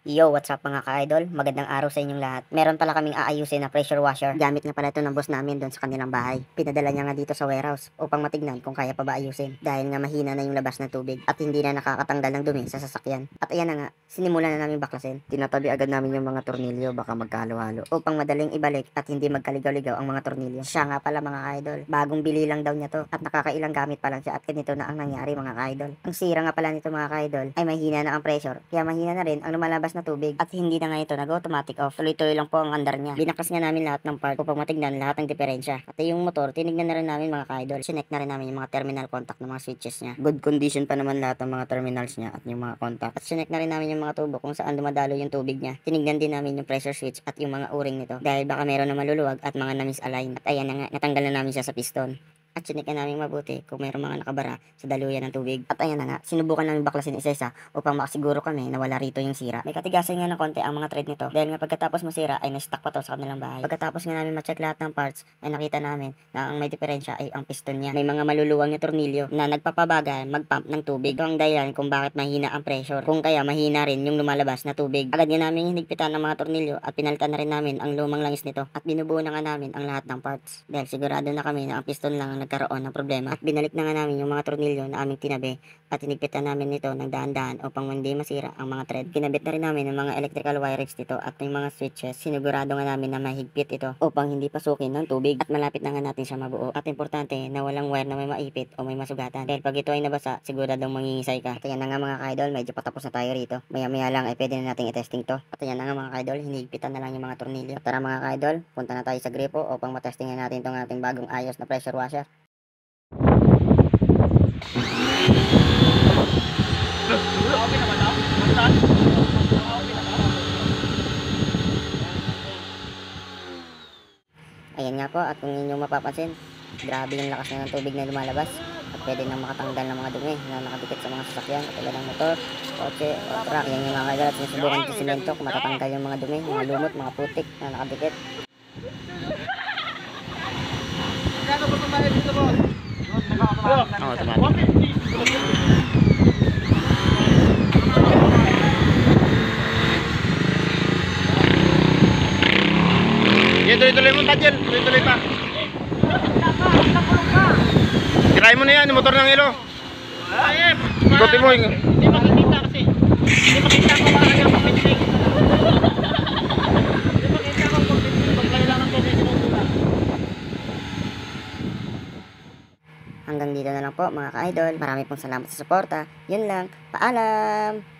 Yo, what's up mga ka-idol? Magandang araw sa inyong lahat. Meron pala kaming aayusin na pressure washer. Gamit nga pala ito ng boss namin doon sa kanilang bahay. Pinadala niya nga dito sa warehouse upang matignan kung kaya pa ba ayusin. Dahil nga mahina na yung labas ng tubig at hindi na nakakatanggal ng dumi sa sasakyan. At ayan na nga, sinimulan na namin baklasin. Tinatabi agad namin yung mga tornilyo baka magkahalo-halo upang madaling ibalik at hindi magkaligaw-ligaw ang mga tornilyo. Siya nga pala mga ka-idol. Bagong bili lang daw niya to at nakakailang gamit pa lang siya at ganito na ang nangyari mga ka-idol. Ang sira nga pala nito mga ka-idol ay mahina na ang pressure kaya mahina na rin ang lumalabas na tubig at hindi na nga ito nag-automatic off. Tuloy-tuloy lang po ang andar niya. Binakas nga namin lahat ng part upang matignan lahat ng diferensya. At yung motor, tinignan na rin namin mga ka-idol. Sinek na rin namin yung mga terminal contact ng mga switches niya. Good condition pa naman lahat ng mga terminals niya at yung mga contact. At sinek na rin namin yung mga tubo kung saan dumadalo yung tubig niya. Tinignan din namin yung pressure switch at yung mga o-ring nito. Dahil baka meron na maluluwag at mga na-misalign. At ayan na nga, natanggal na namin siya sa piston at sinika namin mabuti kung mayroong mga nakabara sa daluyan ng tubig. At ayan na nga, sinubukan namin baklasin isa-isa upang makasiguro kami na wala rito yung sira. May katigasan nga ng konti ang mga thread nito dahil nga pagkatapos masira ay na-stuck pa to sa kanilang bahay. Pagkatapos nga namin ma-check lahat ng parts ay nakita namin na ang may diferensya ay ang piston niya. May mga maluluwang na tornilyo na nagpapabagal mag-pump ng tubig. Ito ang dahilan kung bakit mahina ang pressure. Kung kaya mahina rin yung lumalabas na tubig. Agad nga namin hinigpitan ng mga tornilyo at pinalitan na rin namin ang lumang langis nito at binubuo na nga namin ang lahat ng parts. Dahil sigurado na kami na ang piston lang ang nagkaroon ng problema at binalik na nga namin yung mga tornilyo na aming tinabi at hinigpitan namin nito ng daan-daan upang hindi masira ang mga thread. Kinabit na rin namin ang mga electrical wirings dito at yung mga switches. Sinigurado nga namin na mahigpit ito upang hindi pasukin ng tubig at malapit na nga natin siya mabuo. At importante na walang wire na may maipit o may masugatan. Dahil pag ito ay nabasa, siguradong mangingisay ka. At yan na nga mga ka-idol, medyo patapos na tayo rito. Maya-maya lang ay pwede na natin i-testing to. At yan na nga mga ka-idol, hinigpitan na lang yung mga tornilyo. At tara mga ka-idol, punta na tayo sa gripo upang matestingan natin itong ating bagong ayos na pressure washer. Ayan nga po, at kung inyong mapapansin, grabe yung lakas ng tubig na lumalabas. At pwede nang makatanggal ng mga dumi na nakadikit sa mga sasakyan, katulad ng motor, kotse, o truck. Yan yung mga kailan at sinusubukan sa simento kung matatanggal yung mga dumi, mga lumot, mga putik na nakadikit. Oo, automatic. Sige, tuloy-tuloy mo, Tadjel. Tuloy-tuloy pa. Tirahin mo na yan, yung motor ng ilo. Ayep! Ikutin mo yung... Hindi makikita kasi. Hindi pag-pintig. Hanggang dito na lang po mga ka-idol. Marami pong salamat sa suporta. Yun lang. Paalam!